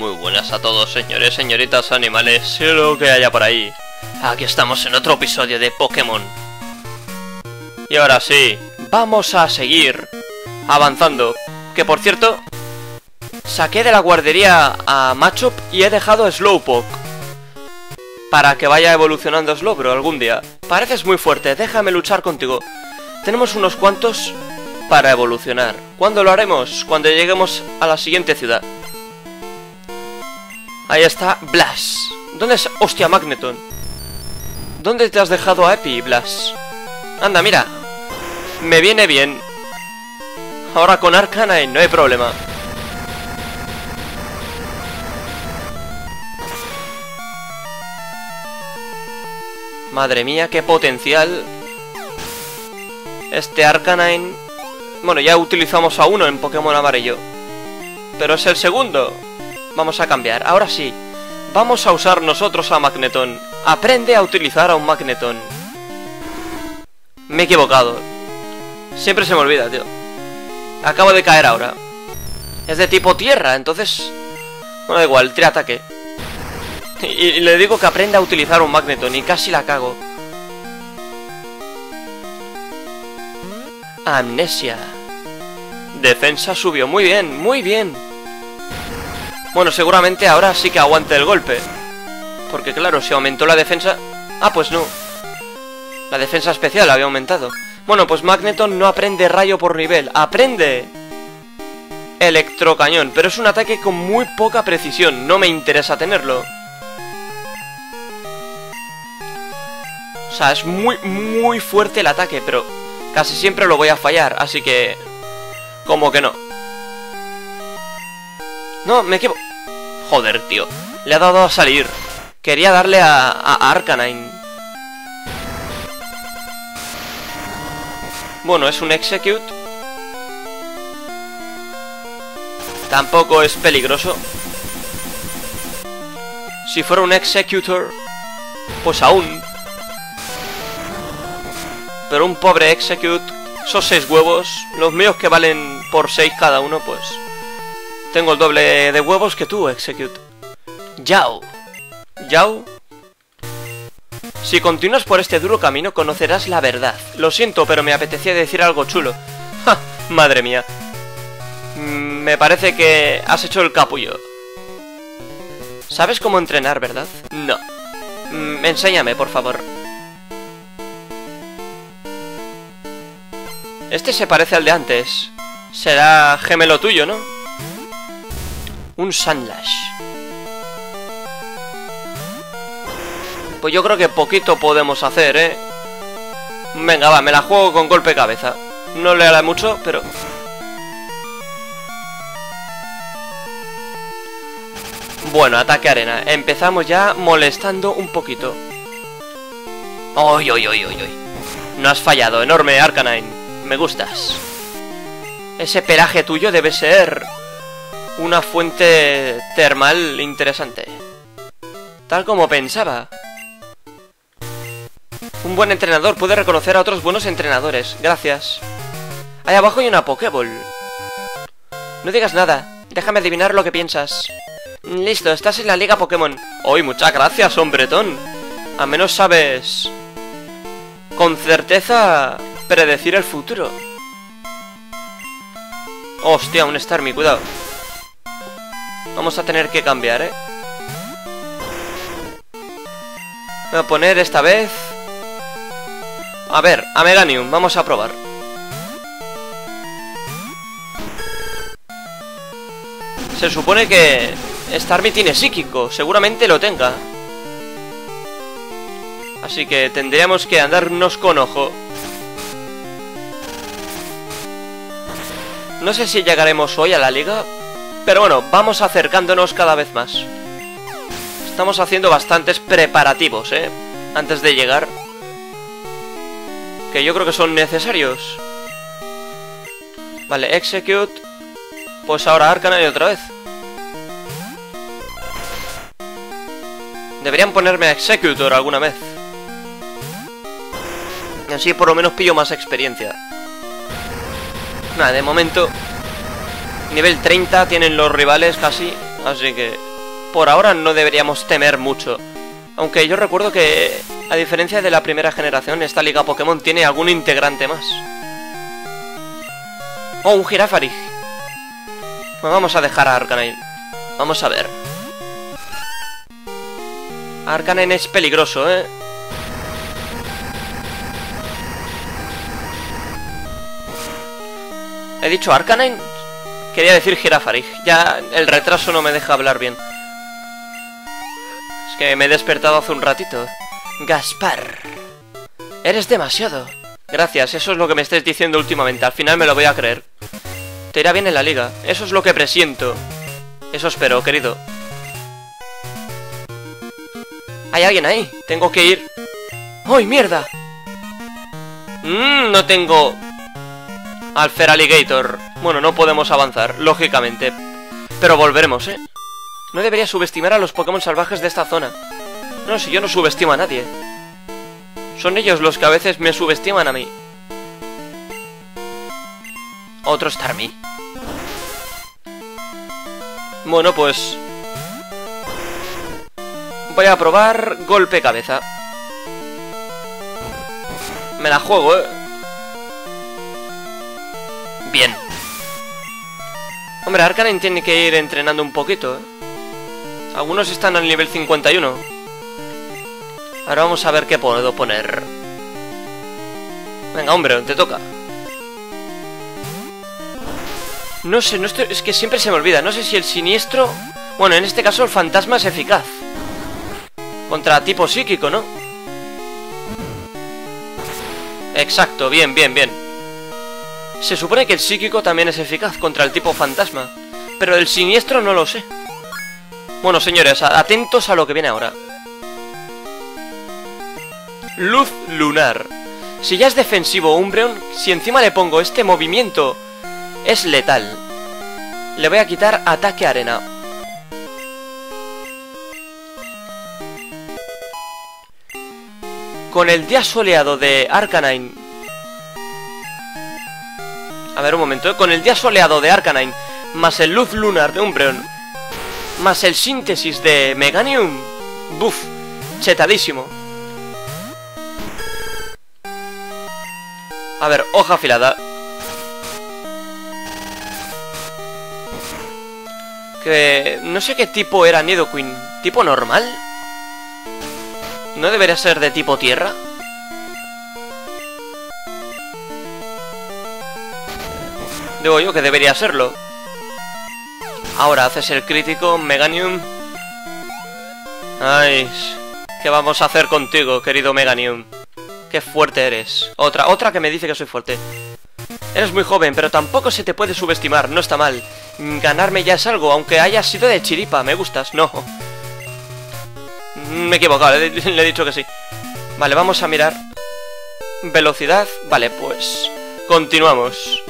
Muy buenas a todos, señores, señoritas, animales y lo que haya por ahí. Aquí estamos en otro episodio de Pokémon. Y ahora sí, vamos a seguir avanzando. Que por cierto, saqué de la guardería a Machop y he dejado a Slowpoke. Para que vaya evolucionando Slowbro algún día. Pareces muy fuerte, déjame luchar contigo. Tenemos unos cuantos para evolucionar. ¿Cuándo lo haremos? Cuando lleguemos a la siguiente ciudad. Ahí está Blas. ¿Dónde es? Hostia, Magneton. ¿Dónde te has dejado a Epi, Blas? Anda, mira. Me viene bien. Ahora con Arcanine no hay problema. Madre mía, qué potencial. Este Arcanine... Bueno, ya utilizamos a uno en Pokémon amarillo. Pero es el segundo. Vamos a cambiar. Ahora sí. Vamos a usar nosotros a Magneton. Aprende a utilizar a un Magneton. Me he equivocado. Siempre se me olvida, tío. Acabo de caer ahora. Es de tipo tierra, entonces... Bueno, da igual, tira ataque. Y, y le digo que aprenda a utilizar un Magneton y casi la cago. Amnesia. Defensa subió. Muy bien, muy bien. Bueno, seguramente ahora sí que aguante el golpe. Porque claro, si aumentó la defensa... Ah, pues no. La defensa especial había aumentado. Bueno, pues Magneton no aprende rayo por nivel. ¡Aprende! Electrocañón. Pero es un ataque con muy poca precisión. No me interesa tenerlo. O sea, es muy, muy fuerte el ataque, pero casi siempre lo voy a fallar. Así que... Como que no. No, me equivoco. Joder, tío. Le ha dado a salir. Quería darle a, a Arcanine. Bueno, es un Execute. Tampoco es peligroso. Si fuera un Executor, pues aún. Pero un pobre Execute, esos seis huevos, los míos que valen por seis cada uno, pues... Tengo el doble de huevos que tú, Execute. Yao. Yao. Si continúas por este duro camino, conocerás la verdad. Lo siento, pero me apetecía decir algo chulo. ¡Ja! Madre mía. Mm, me parece que has hecho el capullo. ¿Sabes cómo entrenar, verdad? No. Mm, enséñame, por favor. Este se parece al de antes. Será gemelo tuyo, ¿no? Un Sandlash. Pues yo creo que poquito podemos hacer, ¿eh? Venga, va, me la juego con golpe cabeza. No le hará mucho, pero... Bueno, ataque arena. Empezamos ya molestando un poquito. ¡Oy, oy, oy, oy, oy! No has fallado, enorme Arcanine. Me gustas. Ese pelaje tuyo debe ser una fuente termal interesante. Tal como pensaba. Un buen entrenador puede reconocer a otros buenos entrenadores. Gracias. Ahí abajo hay una Pokéball. No digas nada. Déjame adivinar lo que piensas. Listo, estás en la Liga Pokémon. Hoy, muchas gracias, hombretón. A menos sabes... Con certeza... Predecir el futuro. Hostia, un Starmie, cuidado. Vamos a tener que cambiar, ¿eh? Voy a poner esta vez... A ver, a Meganium, vamos a probar. Se supone que Starmie tiene psíquico, seguramente lo tenga. Así que tendríamos que andarnos con ojo. No sé si llegaremos hoy a la liga, pero bueno, vamos acercándonos cada vez más. Estamos haciendo bastantes preparativos, ¿eh? Antes de llegar. Que yo creo que son necesarios. Vale, execute. Pues ahora Arcanine otra vez. Deberían ponerme a Executor alguna vez. Así por lo menos pillo más experiencia. Nada, de momento Nivel 30 tienen los rivales casi, así que por ahora no deberíamos temer mucho. Aunque yo recuerdo que, a diferencia de la primera generación, esta liga Pokémon tiene algún integrante más. Oh, un Girafarig. Pues vamos a dejar a Arcanine. Vamos a ver. Arcanine es peligroso, ¿eh? He dicho Arcanine. Quería decir Girafarig. Ya el retraso no me deja hablar bien. Es que me he despertado hace un ratito. Gaspar. Eres demasiado. Gracias, eso es lo que me estés diciendo últimamente. Al final me lo voy a creer. Te irá bien en la liga. Eso es lo que presiento. Eso espero, querido. Hay alguien ahí. Tengo que ir. ¡Ay, mierda! Mmm, no tengo... Alfer Alligator. Bueno, no podemos avanzar, lógicamente. Pero volveremos, ¿eh? No debería subestimar a los Pokémon salvajes de esta zona. No, si yo no subestimo a nadie. Son ellos los que a veces me subestiman a mí. Otro Starmie. Bueno, pues... Voy a probar golpe cabeza. Me la juego, ¿eh? Hombre, Arcanine tiene que ir entrenando un poquito, ¿eh? Algunos están al nivel 51. Ahora vamos a ver qué puedo poner. Venga, hombre, te toca. No sé, no estoy, es que siempre se me olvida. No sé si el siniestro... Bueno, en este caso el fantasma es eficaz. Contra tipo psíquico, ¿no? Exacto, bien, bien, bien. Se supone que el psíquico también es eficaz contra el tipo fantasma. Pero el siniestro no lo sé. Bueno, señores, atentos a lo que viene ahora. Luz lunar. Si ya es defensivo Umbreon, si encima le pongo este movimiento, es letal. Le voy a quitar ataque arena. Con el día soleado de Arcanine... A ver, un momento. ¿eh? Con el día soleado de Arcanine, más el luz lunar de Umbreon, más el síntesis de Meganium... Buf, chetadísimo. A ver, hoja afilada. Que... No sé qué tipo era Nidoqueen. ¿Tipo normal? ¿No debería ser de tipo tierra? Digo yo que debería serlo. Ahora haces el crítico, Meganium. Ay, ¿qué vamos a hacer contigo, querido Meganium? Qué fuerte eres. Otra, otra que me dice que soy fuerte. Eres muy joven, pero tampoco se te puede subestimar, no está mal. Ganarme ya es algo, aunque haya sido de chiripa, me gustas, no. Me he equivocado, le he dicho que sí. Vale, vamos a mirar. Velocidad, vale, pues... Continuamos.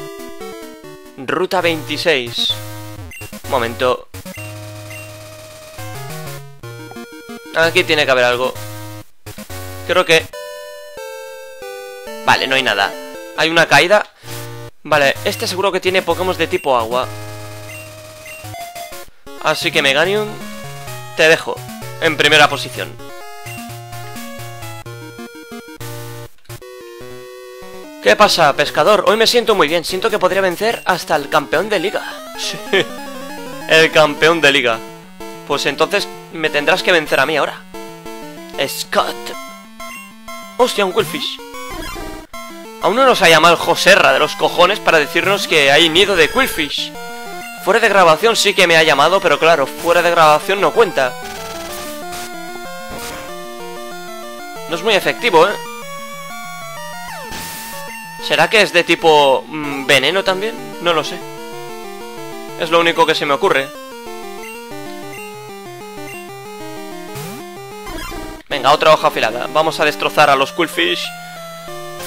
Ruta 26. Momento. Aquí tiene que haber algo. Creo que... Vale, no hay nada. Hay una caída. Vale, este seguro que tiene Pokémon de tipo agua. Así que Meganium, te dejo en primera posición. ¿Qué pasa, pescador? Hoy me siento muy bien. Siento que podría vencer hasta el campeón de liga. Sí, el campeón de liga. Pues entonces me tendrás que vencer a mí ahora. Scott. Hostia, un Quillfish. Aún no nos ha llamado Joserra de los cojones para decirnos que hay nido de Quillfish. Fuera de grabación sí que me ha llamado, pero claro, fuera de grabación no cuenta. No es muy efectivo, ¿eh? ¿Será que es de tipo mmm, veneno también? No lo sé. Es lo único que se me ocurre. Venga, otra hoja afilada. Vamos a destrozar a los Quillfish.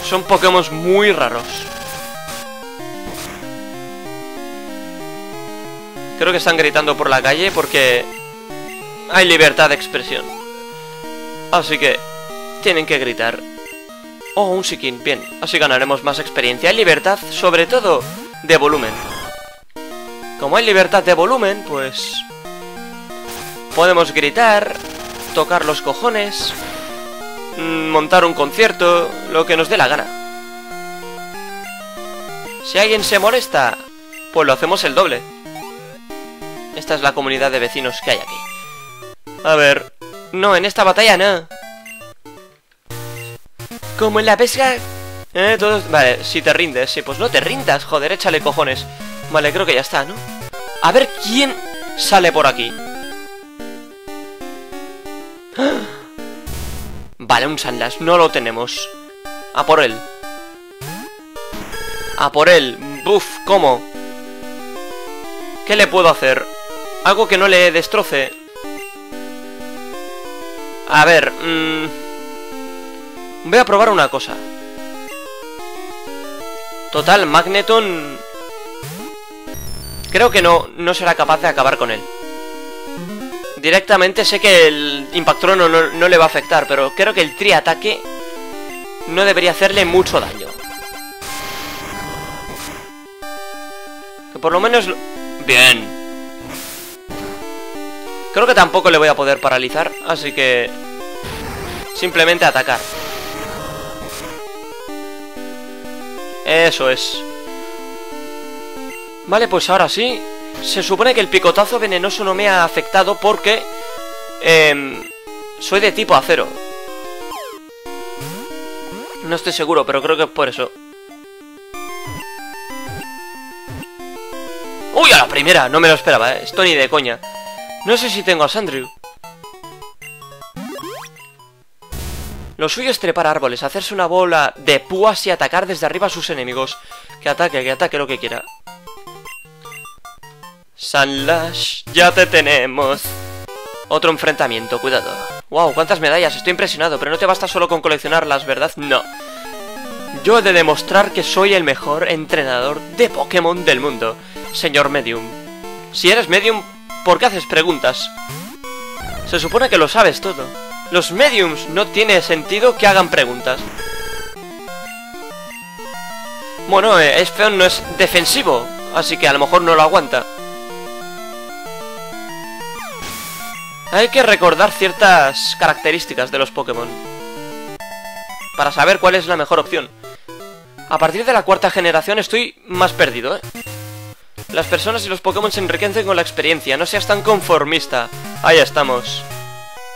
Son Pokémon muy raros. Creo que están gritando por la calle porque hay libertad de expresión. Así que tienen que gritar. Oh, un Sikin, bien. Así ganaremos más experiencia y libertad, sobre todo de volumen. Como hay libertad de volumen, pues... Podemos gritar, tocar los cojones, mm, montar un concierto, lo que nos dé la gana. Si alguien se molesta, pues lo hacemos el doble. Esta es la comunidad de vecinos que hay aquí. A ver... No, en esta batalla no. Como en la pesca... Eh. Vale, si te rindes, sí, pues no te rindas, joder, échale cojones. Vale, creo que ya está, ¿no? A ver quién sale por aquí. Vale, un Sandlas, no lo tenemos. A por él. A por él. Buf, ¿cómo? ¿Qué le puedo hacer? Algo que no le destroce. A ver, mmm... Voy a probar una cosa. Total, Magneton... Creo que no, no será capaz de acabar con él. Directamente sé que el Impactron no, no, le va a afectar, pero creo que el Tri-ataque no debería hacerle mucho daño. Que por lo menos... Bien. Creo que tampoco le voy a poder paralizar, así que... Simplemente atacar. Eso es. Vale, pues ahora sí. Se supone que el picotazo venenoso no me ha afectado porque... Eh, soy de tipo acero. No estoy seguro, pero creo que es por eso. ¡Uy, a la primera! No me lo esperaba, ¿eh? Esto ni de coña. No sé si tengo a Sandrew. Lo suyo es trepar árboles, hacerse una bola de púas y atacar desde arriba a sus enemigos. Que ataque, que ataque lo que quiera. Sunlash, ya te tenemos. Otro enfrentamiento, cuidado. Wow, cuántas medallas, estoy impresionado, pero no te basta solo con coleccionarlas, ¿verdad? No. Yo he de demostrar que soy el mejor entrenador de Pokémon del mundo, señor Medium. Si eres Medium, ¿por qué haces preguntas? Se supone que lo sabes todo. Los Mediums no tiene sentido que hagan preguntas. Bueno, eh, no es defensivo, así que a lo mejor no lo aguanta. Hay que recordar ciertas características de los Pokémon Para saber cuál es la mejor opción A partir de la cuarta generación estoy más perdido, ¿eh? Las personas y los Pokémon se enriquecen con la experiencia No seas tan conformista Ahí estamos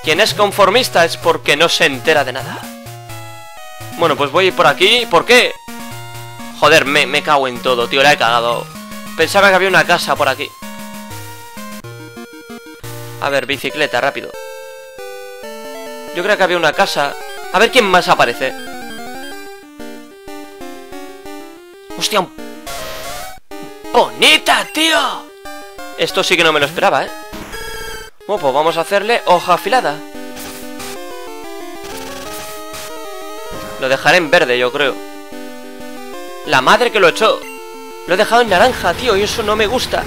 Quien es conformista es porque no se entera de nada Bueno, pues voy por aquí ¿Por qué? Joder, me, cago en todo, tío, la he cagado Pensaba que había una casa por aquí a ver, bicicleta, rápido. Yo creo que había una casa. A ver quién más aparece. ¡Hostia! ¡Bonita, tío! Esto sí que no me lo esperaba, ¿eh? Bueno, pues vamos a hacerle hoja afilada. Lo dejaré en verde, yo creo. La madre que lo echó. Lo he dejado en naranja, tío, y eso no me gusta.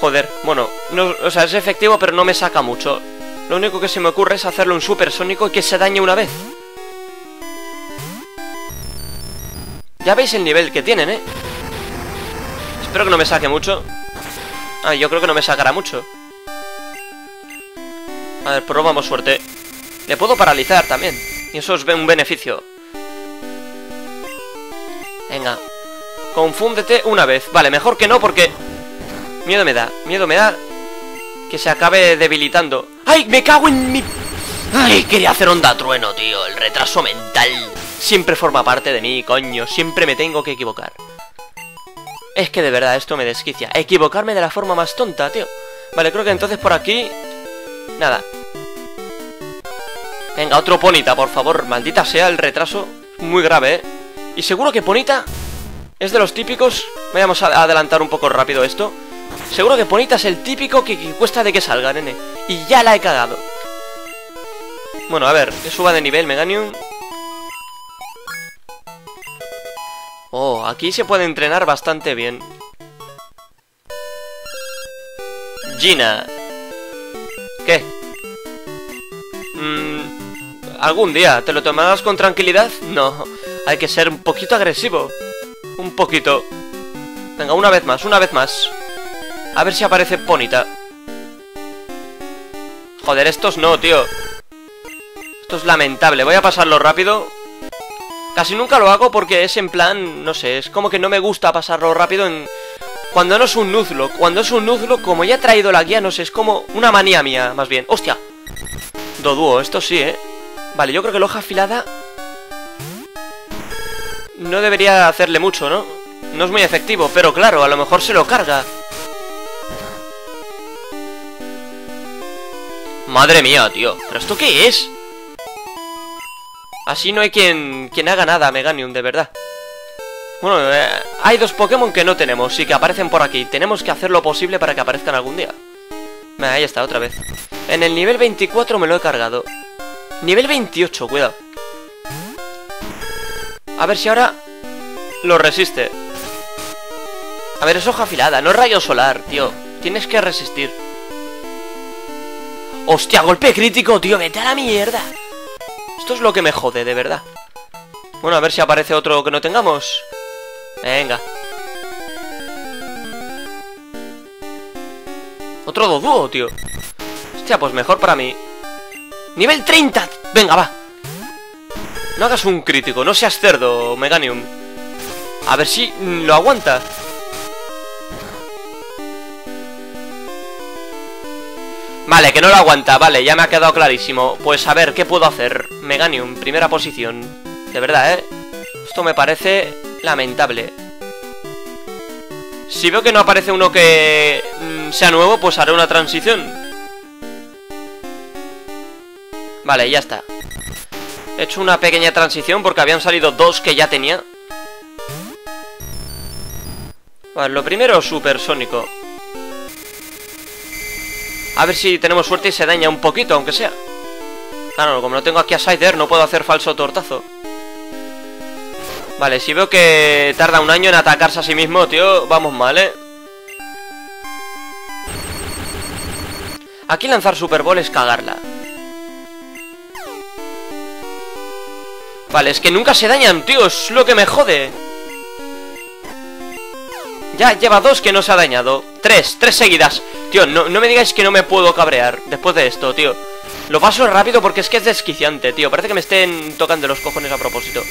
Joder, bueno, no, o sea, es efectivo pero no me saca mucho. Lo único que se me ocurre es hacerlo un supersónico y que se dañe una vez. Ya veis el nivel que tienen, ¿eh? Espero que no me saque mucho. Ah, yo creo que no me sacará mucho. A ver, probamos suerte. Le puedo paralizar también. Y eso es un beneficio. Venga. Confúndete una vez. Vale, mejor que no porque Miedo me da, miedo me da Que se acabe debilitando ¡Ay! ¡Me cago en mi... ¡Ay! Quería hacer onda trueno, tío El retraso mental Siempre forma parte de mí, coño Siempre me tengo que equivocar Es que de verdad esto me desquicia Equivocarme de la forma más tonta, tío Vale, creo que entonces por aquí... Nada Venga, otro Ponita, por favor Maldita sea el retraso Muy grave, ¿eh? Y seguro que Ponita es de los típicos Vamos a adelantar un poco rápido esto Seguro que Ponita es el típico que, cuesta de que salga, nene. Y ya la he cagado. Bueno, a ver, que suba de nivel Meganium. Oh, aquí se puede entrenar bastante bien. Gina. ¿Qué? Mm, ¿Algún día? ¿Te lo tomarás con tranquilidad? No, hay que ser un poquito agresivo. Un poquito. Venga, una vez más, una vez más. A ver si aparece Ponita. Joder, estos no, tío. Esto es lamentable. Voy a pasarlo rápido. Casi nunca lo hago porque es en plan, no sé, es como que no me gusta pasarlo rápido en... Cuando no es un Nuzlo. Cuando es un Nuzlo, como ya he traído la guía, no sé, es como una manía mía, más bien. ¡Hostia! Doduo, esto sí, ¿eh? Vale, yo creo que la hoja afilada... No debería hacerle mucho, ¿no? No es muy efectivo, pero claro, a lo mejor se lo carga. Madre mía, tío. ¿Pero esto qué es? Así no hay quien, quien haga nada Meganium, de verdad. Bueno, eh, hay dos Pokémon que no tenemos y que aparecen por aquí. Tenemos que hacer lo posible para que aparezcan algún día. Ahí está, otra vez. En el nivel 24 me lo he cargado. Nivel 28, cuidado. A ver si ahora lo resiste. A ver, es hoja afilada, no rayo solar, tío. Tienes que resistir. ¡Hostia, golpe crítico, tío! ¡Vete a la mierda! Esto es lo que me jode, de verdad. Bueno, a ver si aparece otro que no tengamos. Venga. Otro Doduo, tío. Hostia, pues mejor para mí. ¡Nivel 30! Venga, va. No hagas un crítico, no seas cerdo, Meganium. A ver si lo aguanta. Vale, que no lo aguanta, vale, ya me ha quedado clarísimo. Pues a ver, ¿qué puedo hacer? Meganium, primera posición. De verdad, ¿eh? Esto me parece lamentable. Si veo que no aparece uno que mm, sea nuevo, pues haré una transición. Vale, ya está. He hecho una pequeña transición porque habían salido dos que ya tenía. Vale, lo primero, supersónico a ver si tenemos suerte y se daña un poquito, aunque sea. Claro, como no tengo aquí a Sider, no puedo hacer falso tortazo. Vale, si veo que tarda un año en atacarse a sí mismo, tío, vamos mal, ¿eh? Aquí lanzar Super Bowl es cagarla. Vale, es que nunca se dañan, tío, es lo que me jode. Ya lleva dos que no se ha dañado. Tres, tres seguidas. Tío, no, me digáis que no me puedo cabrear después de esto, tío. Lo paso rápido porque es que es desquiciante, tío. Parece que me estén tocando los cojones a propósito.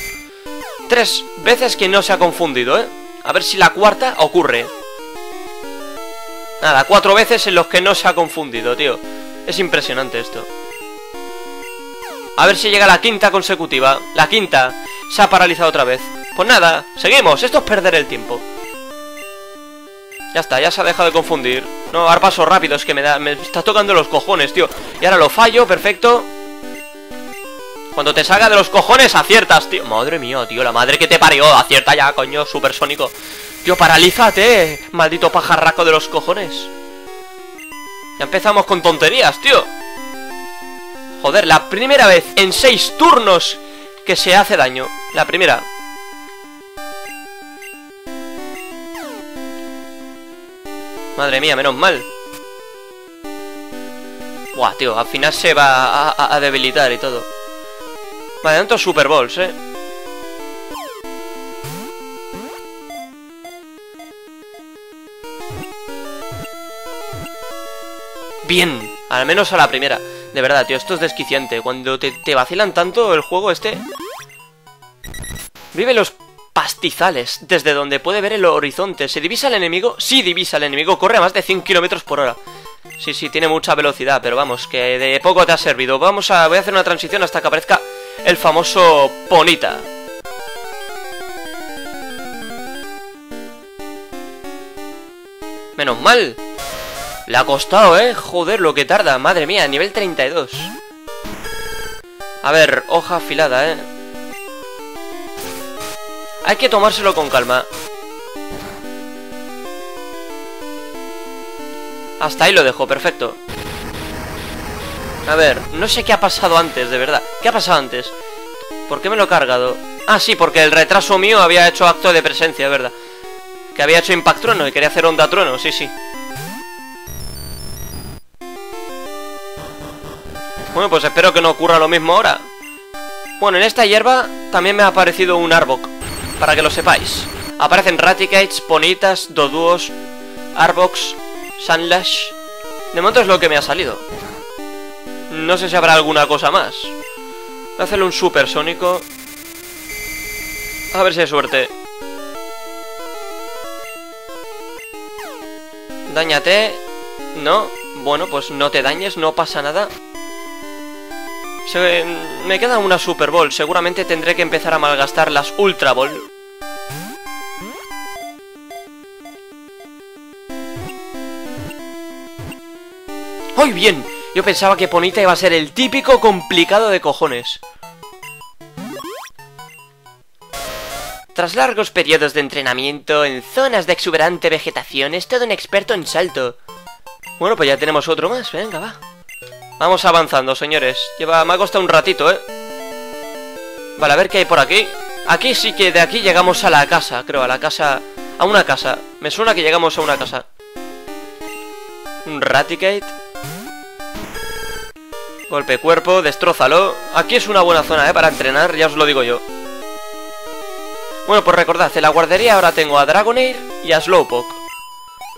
Tres veces que no se ha confundido, ¿eh? A ver si la cuarta ocurre. Nada, cuatro veces en los que no se ha confundido, tío. Es impresionante esto. A ver si llega la quinta consecutiva. La quinta. Se ha paralizado otra vez. Pues nada, seguimos. Esto es perder el tiempo. Ya está, ya se ha dejado de confundir. No, ahora paso rápido, es que me da Me está tocando los cojones, tío. Y ahora lo fallo, perfecto. Cuando te salga de los cojones, aciertas, tío. Madre mía, tío, la madre que te parió Acierta ya, coño, supersónico. Tío, paralízate, maldito pajarraco de los cojones. Ya empezamos con tonterías, tío. Joder, la primera vez en seis turnos Que se hace daño. La primera Madre mía, menos mal. Buah, tío, al final se va a, debilitar y todo. Vale, tantos Super Bowls, eh. Bien, al menos a la primera. De verdad, tío, esto es desquiciante. Cuando te vacilan tanto el juego este... Vive los pastizales, desde donde puede ver el horizonte. ¿Se divisa el enemigo? Sí, divisa el enemigo. Corre a más de 100 kilómetros por hora. Sí, sí, tiene mucha velocidad, pero vamos, que de poco te ha servido. Vamos a... voy a hacer una transición hasta que aparezca el famoso Ponita. Menos mal. Le ha costado, ¿eh? Joder, lo que tarda. Madre mía, nivel 32. A ver, hoja afilada, ¿eh? Hay que tomárselo con calma. Hasta ahí lo dejo, perfecto. A ver, no sé qué ha pasado antes, de verdad. ¿Qué ha pasado antes? ¿Por qué me lo he cargado? Ah, sí, porque el retraso mío había hecho acto de presencia, verdad. Que había hecho Impact Trono y quería hacer Onda Trono, sí, sí. Bueno, pues espero que no ocurra lo mismo ahora. Bueno, en esta hierba también me ha aparecido un Arbok para que lo sepáis. Aparecen Raticates, Ponitas, Doduos, Arbox Sunlash. De momento es lo que me ha salido. No sé si habrá alguna cosa más. Voy a hacerle un supersónico. A ver si hay suerte. Dañate. No. Bueno, pues no te dañes, no pasa nada. me queda una Super Ball. Seguramente tendré que empezar a malgastar las Ultra Ball. ¡Muy bien! Yo pensaba que Ponita iba a ser el típico complicado de cojones. Tras largos periodos de entrenamiento en zonas de exuberante vegetación, es todo un experto en salto. Bueno, pues ya tenemos otro más, venga, va. Vamos avanzando, señores. Lleva, me ha costado un ratito, ¿eh? Vale, a ver qué hay por aquí. Aquí sí que de aquí llegamos a la casa, creo, a la casa... A una casa. Me suena que llegamos a una casa. Un Raticate. Golpe cuerpo, destrózalo. Aquí es una buena zona, ¿eh? Para entrenar, ya os lo digo yo. Bueno, pues recordad, en la guardería ahora tengo a Dragonair y a Slowpoke.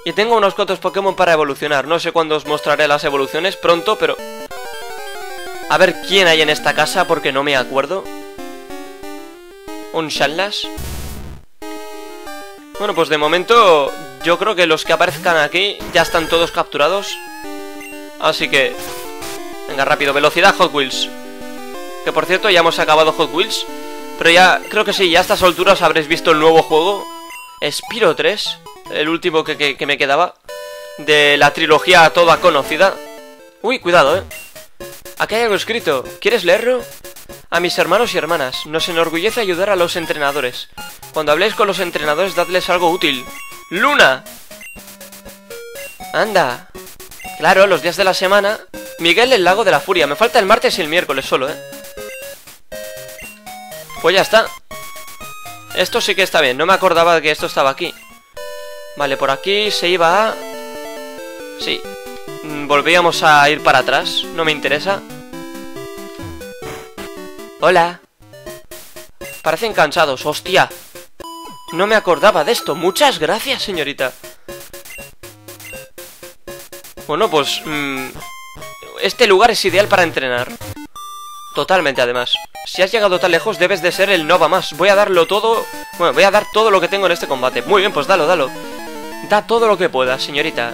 Y tengo unos cuantos Pokémon para evolucionar. No sé cuándo os mostraré las evoluciones, pronto, pero... A ver quién hay en esta casa, porque no me acuerdo. Un Shanlash. Bueno, pues de momento yo creo que los que aparezcan aquí ya están todos capturados. Así que... Venga, rápido. Velocidad Hot Wheels. Que por cierto, ya hemos acabado Hot Wheels. Pero ya, creo que sí, ya a estas alturas habréis visto el nuevo juego Spiro 3, el último que, me quedaba De la trilogía toda conocida Uy, cuidado, eh Aquí hay algo escrito, ¿quieres leerlo? A mis hermanos y hermanas, nos enorgullece ayudar a los entrenadores Cuando habléis con los entrenadores, dadles algo útil ¡Luna! Anda Claro, los días de la semana. Miguel el lago de la furia, me falta el martes y el miércoles solo, eh pues ya está. Esto sí que está bien, no me acordaba que esto estaba aquí. Vale, por aquí se iba a... Sí. Mm, Volvíamos a ir para atrás. No me interesa. Hola. Parecen cansados, hostia. No me acordaba de esto. Muchas gracias, señorita Bueno, pues... Mm, este lugar es ideal para entrenar Totalmente, además. Si has llegado tan lejos, debes de ser el Nova más. Voy a darlo todo... Bueno, voy a dar todo lo que tengo en este combate. Muy bien, pues dalo, dalo. Da todo lo que puedas, señorita.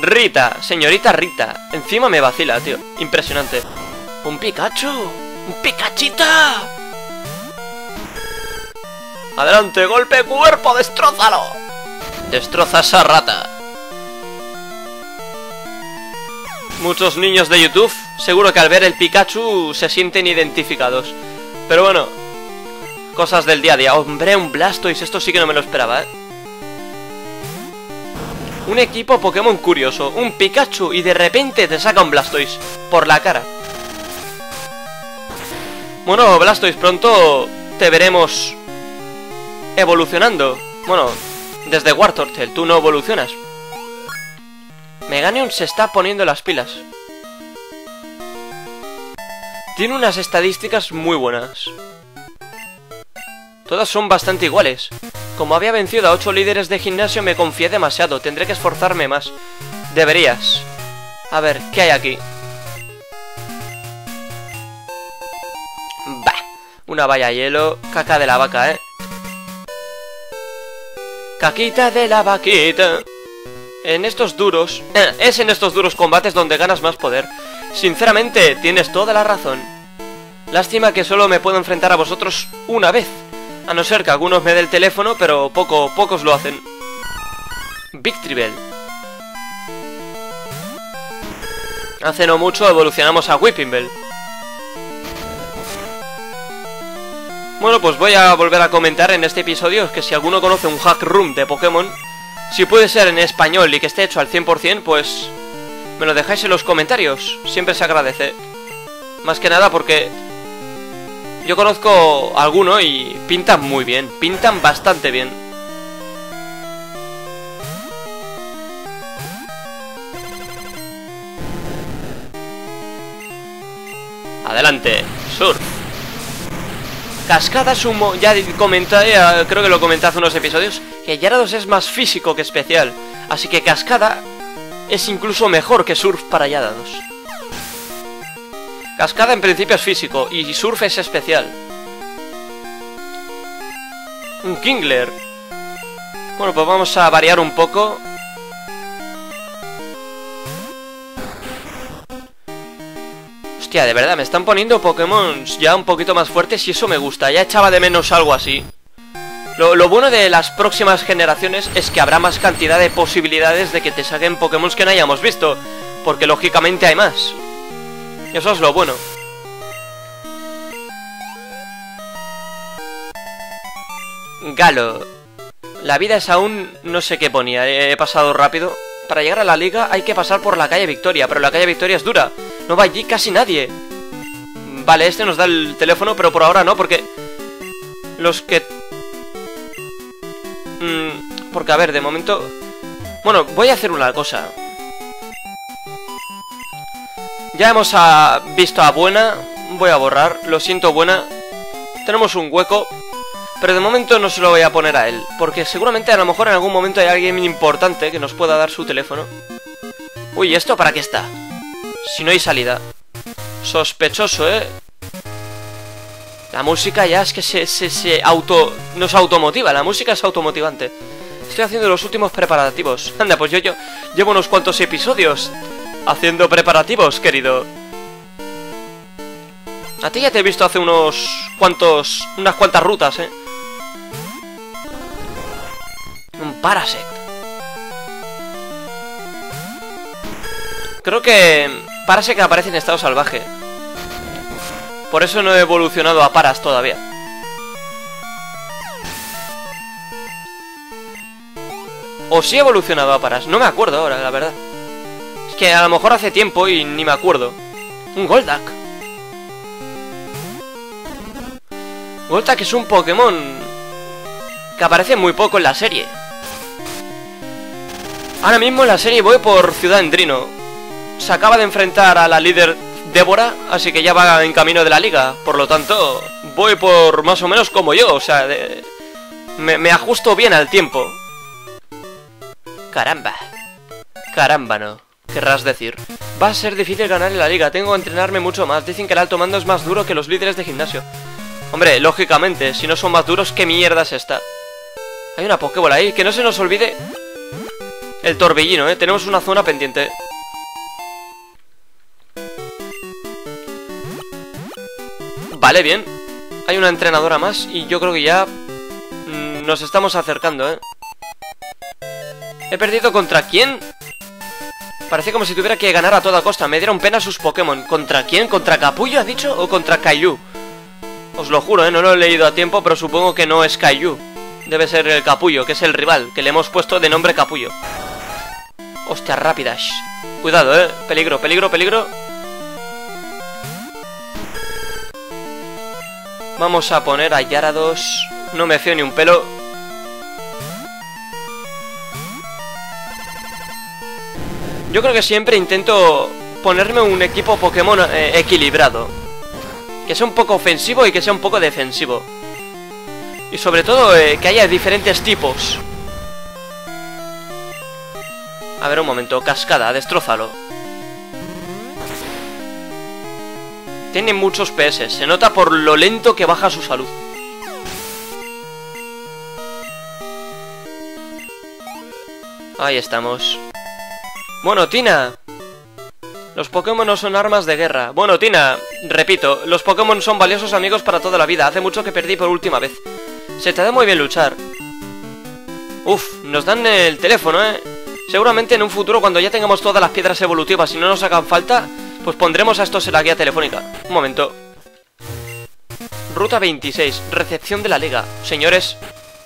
Rita, señorita Rita. Encima me vacila, tío. Impresionante. ¡Un Pikachu! ¡Un Pikachita! ¡Adelante! ¡Golpe cuerpo! ¡Destrózalo! Destroza esa rata. Muchos niños de YouTube seguro que al ver el Pikachu se sienten identificados. Pero bueno, cosas del día a día. Hombre, un Blastoise, esto sí que no me lo esperaba, ¿eh? Un equipo Pokémon curioso, un Pikachu y de repente te saca un Blastoise por la cara. Bueno, Blastoise, pronto te veremos evolucionando. Bueno, desde Wartortle, tú no evolucionas. Meganium se está poniendo las pilas. Tiene unas estadísticas muy buenas. Todas son bastante iguales. Como había vencido a 8 líderes de gimnasio me confié demasiado. Tendré que esforzarme más. Deberías. A ver, ¿qué hay aquí? Bah, una valla hielo. Caca de la vaca, ¿eh? Caquita de la vaquita. En estos duros... Eh, es en estos duros combates donde ganas más poder. Sinceramente, tienes toda la razón. Lástima que solo me puedo enfrentar a vosotros una vez. A no ser que algunos me dé el teléfono, pero poco, pocos lo hacen. Victory Bell. Hace no mucho evolucionamos a Whipping Bell. Bueno, pues voy a volver a comentar en este episodio que si alguno conoce un hack room de Pokémon, si puede ser en español y que esté hecho al 100%, pues me lo dejáis en los comentarios. Siempre se agradece. Más que nada porque yo conozco alguno y pintan muy bien. Pintan bastante bien. Adelante, surf. Cascada sumo, ya comenté, eh, creo que lo comenté hace unos episodios que Gyarados es más físico que especial, así que Cascada es incluso mejor que Surf para Gyarados. Cascada en principio es físico y Surf es especial. Un Kingler. Bueno, pues vamos a variar un poco. Hostia, de verdad, me están poniendo Pokémon ya un poquito más fuertes y eso me gusta. Ya echaba de menos algo así. Lo, bueno de las próximas generaciones es que habrá más cantidad de posibilidades de que te saquen Pokémon que no hayamos visto. Porque lógicamente hay más. Eso es lo bueno. Galo. La vida es aún... no sé qué ponía, he pasado rápido. Para llegar a la liga hay que pasar por la calle Victoria, pero la calle Victoria es dura. No va allí casi nadie. Vale, este nos da el teléfono, pero por ahora no, porque... Los que... Mm, porque, a ver, de momento... Bueno, voy a hacer una cosa. Ya hemos ah, visto a Buena. Voy a borrar. Lo siento, Buena. Tenemos un hueco. Pero de momento no se lo voy a poner a él. Porque seguramente a lo mejor en algún momento hay alguien importante que nos pueda dar su teléfono. Uy, ¿esto para qué está? Si no hay salida. Sospechoso, ¿eh? La música ya es que se, se, se auto... nos automotiva, la música es automotivante. Estoy haciendo los últimos preparativos. Anda, pues yo, yo llevo unos cuantos episodios haciendo preparativos, querido. A ti ya te he visto hace unos cuantos... unas cuantas rutas, ¿eh? Un Parasect. Creo que Parasect aparece en estado salvaje. Por eso no he evolucionado a Paras todavía. O sí he evolucionado a Paras. No me acuerdo ahora, la verdad. Es que a lo mejor hace tiempo y ni me acuerdo. Un Goldak. Goldak es un Pokémon que aparece muy poco en la serie. Ahora mismo en la serie voy por Ciudad Endrino. Se acaba de enfrentar a la líder Débora, así que ya va en camino de la liga. Por lo tanto, voy por más o menos como yo, o sea, me, ajusto bien al tiempo. Caramba. Caramba, no. Querrás decir. Va a ser difícil ganar en la liga, tengo que entrenarme mucho más. Dicen que el alto mando es más duro que los líderes de gimnasio. Hombre, lógicamente, si no son más duros, ¿qué mierda es esta? Hay una Pokébola ahí, que no se nos olvide el torbellino, ¿eh? Tenemos una zona pendiente. Vale, bien. Hay una entrenadora más y yo creo que ya mm, nos estamos acercando, ¿eh? He perdido contra quién? Parece como si tuviera que ganar a toda costa. Me dieron pena sus Pokémon. ¿Contra quién? ¿Contra Capullo, ha dicho? ¿O contra Kaiju? Os lo juro, ¿eh? No lo he leído a tiempo, pero supongo que no es Kaiju. Debe ser el Capullo, que es el rival, que le hemos puesto de nombre Capullo. Hostia, rápidas. Cuidado, eh. Peligro, peligro, peligro. Vamos a poner a Yarados. No me fío ni un pelo. Yo creo que siempre intento ponerme un equipo Pokémon eh, equilibrado. Que sea un poco ofensivo y que sea un poco defensivo. Y sobre todo eh, que haya diferentes tipos. A ver, un momento. Cascada, destrózalo. Tiene muchos PS. Se nota por lo lento que baja su salud. Ahí estamos. Bueno, Tina. Los Pokémon no son armas de guerra. Bueno, Tina, repito, los Pokémon son valiosos amigos para toda la vida. Hace mucho que perdí por última vez. Se te da muy bien luchar. Uf, nos dan el teléfono, ¿eh? Seguramente en un futuro, cuando ya tengamos todas las piedras evolutivas y no nos hagan falta, pues pondremos a estos en la guía telefónica. Un momento. Ruta 26, recepción de la liga. Señores,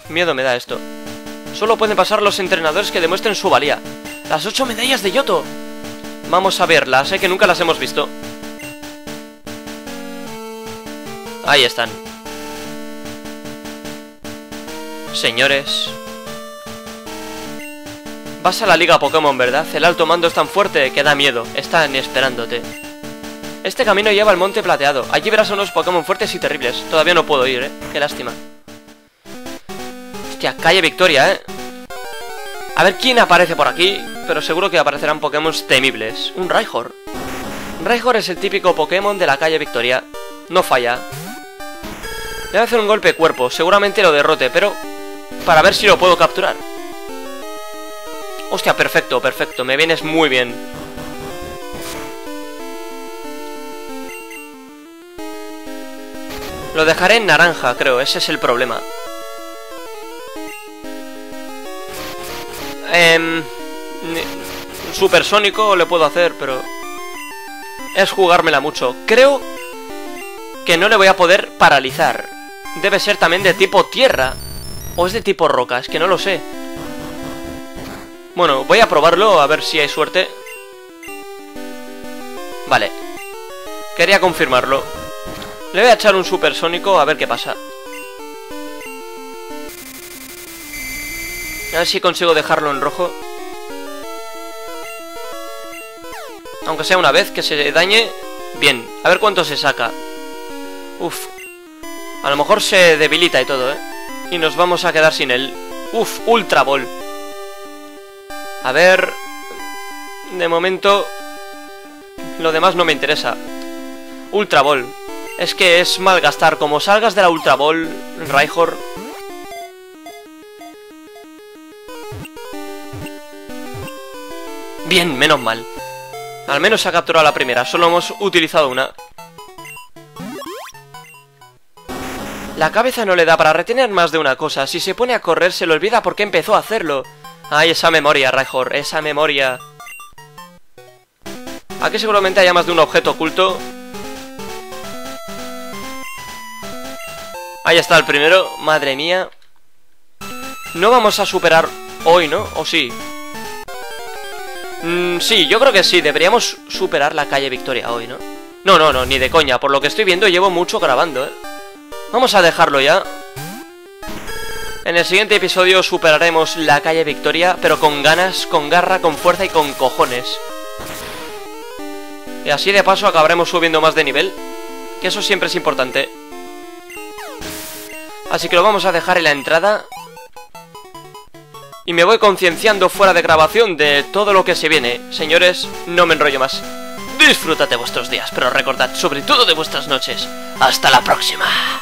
miedo me da esto. Solo pueden pasar los entrenadores que demuestren su valía. Las ocho medallas de Yoto. Vamos a verlas, sé que nunca las hemos visto. Ahí están. Señores, Vas a la liga Pokémon, ¿verdad? El alto mando es tan fuerte que da miedo. Están esperándote. Este camino lleva al monte plateado. Allí verás unos Pokémon fuertes y terribles. Todavía no puedo ir, ¿eh? Qué lástima. Hostia, calle Victoria, ¿eh? A ver quién aparece por aquí, pero seguro que aparecerán Pokémon temibles. Un Raihor. Raihor es el típico Pokémon de la calle Victoria. No falla. Le voy a hacer un golpe cuerpo, seguramente lo derrote, pero... Para ver si lo puedo capturar. Hostia, perfecto, perfecto, me vienes muy bien. Lo dejaré en naranja, creo, ese es el problema. Eh, supersónico le puedo hacer, pero... Es jugármela mucho. Creo que no le voy a poder paralizar. Debe ser también de tipo tierra. O es de tipo roca, es que no lo sé. Bueno, voy a probarlo a ver si hay suerte. Vale. Quería confirmarlo. Le voy a echar un supersónico a ver qué pasa. A ver si consigo dejarlo en rojo. Aunque sea una vez que se dañe. Bien, a ver cuánto se saca. Uf. A lo mejor se debilita y todo, ¿eh? Y nos vamos a quedar sin él. Uf, Ultra Ball. A ver... De momento... Lo demás no me interesa. Ultra Ball. Es que es malgastar. Como salgas de la Ultra Ball, Raihor... Bien, menos mal. Al menos se ha capturado la primera, solo hemos utilizado una. La cabeza no le da para retener más de una cosa. Si se pone a correr se le olvida por qué empezó a hacerlo. Ay, esa memoria, Raihor, esa memoria. Aquí seguramente haya más de un objeto oculto. Ahí está el primero, madre mía. No vamos a superar hoy, ¿no? ¿O sí? Mm, sí, yo creo que sí, deberíamos superar la calle Victoria hoy, ¿no? No, no, no, ni de coña, por lo que estoy viendo llevo mucho grabando, ¿eh? Vamos a dejarlo ya. En el siguiente episodio superaremos la calle Victoria, pero con ganas, con garra, con fuerza y con cojones. Y así de paso acabaremos subiendo más de nivel, que eso siempre es importante. Así que lo vamos a dejar en la entrada y me voy concienciando fuera de grabación de todo lo que se viene. Señores, no me enrollo más. Disfrútate vuestros días, pero recordad sobre todo de vuestras noches. ¡Hasta la próxima!